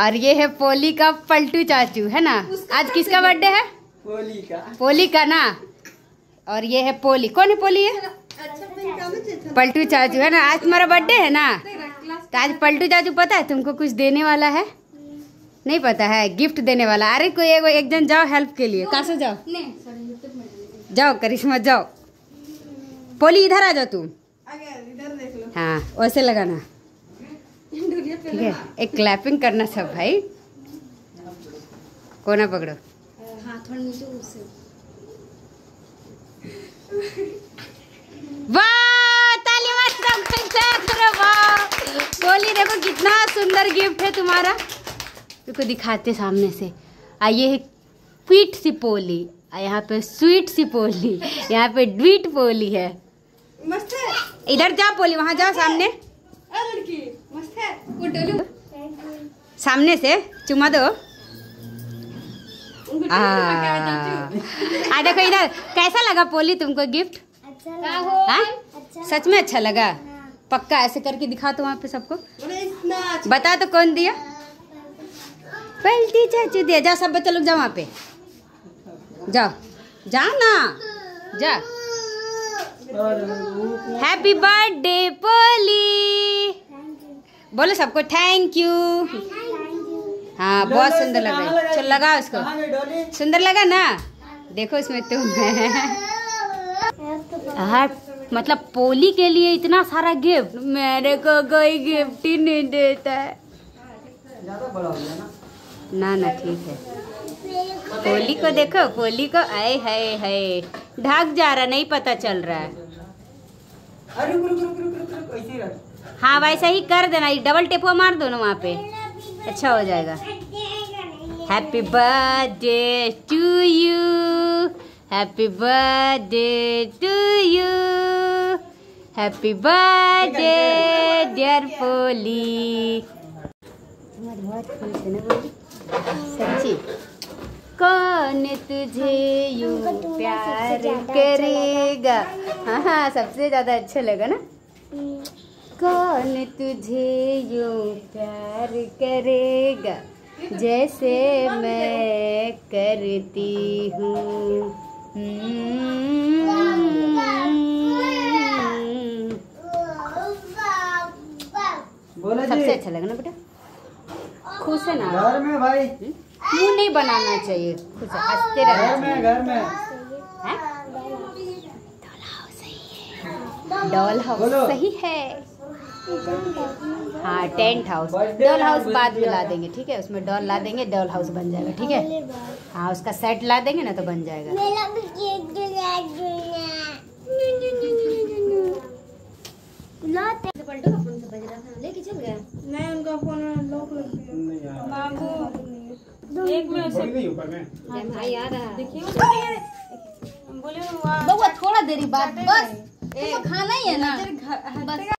और ये है पोली का पलटू चाचू है ना? आज किसका बर्थडे है? पोली का। पोली का ना? और ये है पोली। कौन है पोली है पलटू चाचू है ना? आज तुम्हारा बर्थडे है ना? तो आज पलटू चाचू पता है तुमको कुछ देने वाला है? नहीं पता है गिफ्ट देने वाला। अरे कोई एगो एक जन जाओ हेल्प के लिए। कहाँ से जाओ? जाओ करिश्मा जाओ। पोली इधर आ जाओ तुम हाँ वैसे लगाना। ठीक है? एक क्लैपिंग करना सब भाई। कोना पकड़ो? clap बोली देखो कितना सुंदर गिफ्ट है तुम्हारा। देखो दिखाते सामने से। आ ये है पीठ सी पोली। यहाँ पे स्वीट सी पोली। यहाँ पे ड्वीट पोली है। मस्त है। इधर जा पोली वहाँ जाओ सामने। अरे लड़की मस्त है। वो डोलू सामने से चुमा दो। आ देखो इधर कैसा लगा पोली तुमको गिफ्ट? हाँ? सच में अच्छा लगा। पक्का ऐसे करके दिखा तो वहाँ पे सबको। अच्छा। बता तो कौन दिया? पलटी चाचू दिया। जाओ सब बच्चा लोग जाओ वहाँ पे। जाओ जाओ ना। जा। Happy birthday Polly. बोलो सबको थैंक यू हाँ बहुत सुंदर लग। रहा है चलो लगाओ इसको। सुंदर लगा ना? देखो इसमें तुम। है हाँ मतलब पोली के लिए इतना सारा गिफ्ट मेरे को कोई गिफ्ट ही नहीं देता है। ज़्यादा बड़ा हो गया ना? ना ना ठीक है। पोली को देखो पोली को आए हाय हाय। ढक जा रहा नहीं पता चल रहा है। ही, वैसा ही कर देना, ये डबल टेपो मार दो ना वहाँ पे। अच्छा हो जाएगा। Happy birthday to you happy birthday to you happy birthday dear Polly सच्ची? कौन तुझे यू प्यार करेगा? हाँ हाँ सबसे ज़्यादा अच्छा लगा ना। कौन तुझे यूँ प्यार करेगा? जैसे मैं करती हूँ। हम्म। सबसे अच्छा लगा ना बेटा। खुश है ना? घर में भाई। मुँह नहीं बनाना चाहिए? खुश हँसते रहना घर में घर में। हैं? डॉल हाउस सही है। हाँ टेंट हाउस। डॉल हाउस बाद में ला देंगे ठीक है? उसमें डॉल ला देंगे डॉल हाउस बन जाएगा ठीक है? हाँ उसका सेट ला देंगे ना तो बन जाएगा। लेके चल गया नहीं उनका फ़ोन लॉक लग गया बाबू एक मिनट से हाँ, भाई आ रहा है। देखिए बोले थोड़ा देरी बाद बस। खाना ही है ना?